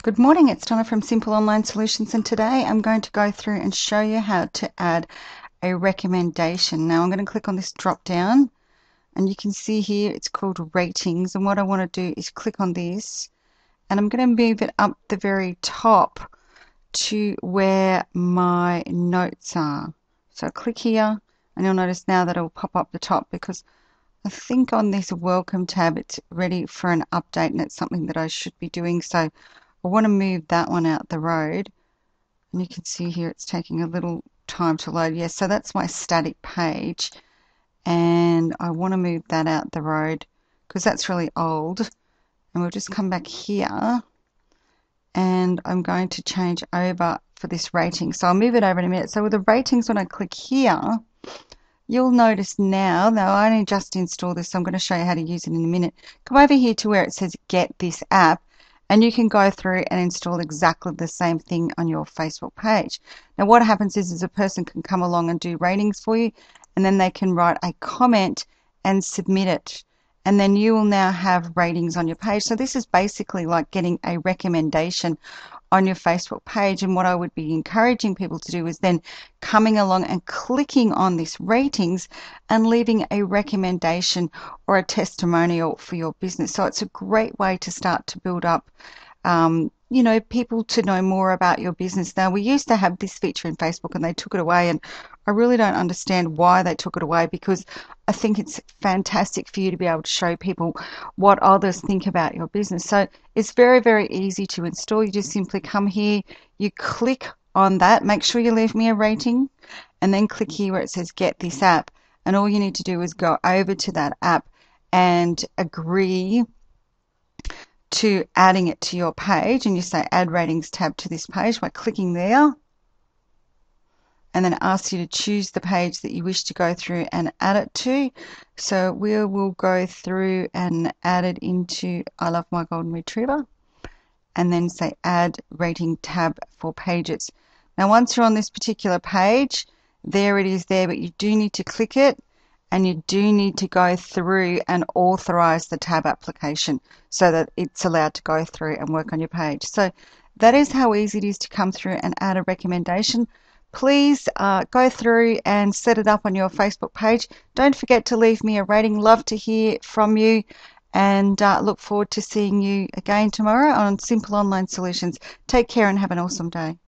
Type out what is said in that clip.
Good morning, it's Donna from Simple Online Solutions and today I'm going to go through and show you how to add a recommendation. Now I'm going to click on this drop down and you can see here it's called ratings and what I want to do is click on this and I'm going to move it up the very top to where my notes are. So I click here and you'll notice now that it will pop up the top because I think on this welcome tab it's ready for an update and it's something that I should be doing so I want to move that one out the road. And you can see here it's taking a little time to load. Yes so that's my static page. And I want to move that out the road because that's really old. And we'll just come back here. And I'm going to change over for this rating. So I'll move it over in a minute. So with the ratings when I click here You'll notice now, now I only just installed this, so I'm going to show you how to use it in a minute. Come over here to where it says get this app and you can go through and install exactly the same thing on your Facebook page. Now what happens is, is a person can come along and do ratings for you and then they can write a comment and submit it and then you will now have ratings on your page. So this is basically like getting a recommendation on your Facebook page. And what I would be encouraging people to do is then coming along and clicking on this ratings and leaving a recommendation or a testimonial for your business. So it's a great way to start to build up um, you know, people to know more about your business. Now, we used to have this feature in Facebook and they took it away, and I really don't understand why they took it away because I think it's fantastic for you to be able to show people what others think about your business. So it's very, very easy to install. You just simply come here, you click on that, make sure you leave me a rating, and then click here where it says get this app. And all you need to do is go over to that app and agree to adding it to your page and you say add ratings tab to this page by clicking there and then it asks you to choose the page that you wish to go through and add it to. So we will go through and add it into I Love My Golden Retriever and then say add rating tab for pages. Now once you're on this particular page, there it is there, but you do need to click it and you do need to go through and authorize the tab application so that it's allowed to go through and work on your page. So that is how easy it is to come through and add a recommendation. Please uh, go through and set it up on your Facebook page. Don't forget to leave me a rating. Love to hear from you and uh, look forward to seeing you again tomorrow on Simple Online Solutions. Take care and have an awesome day.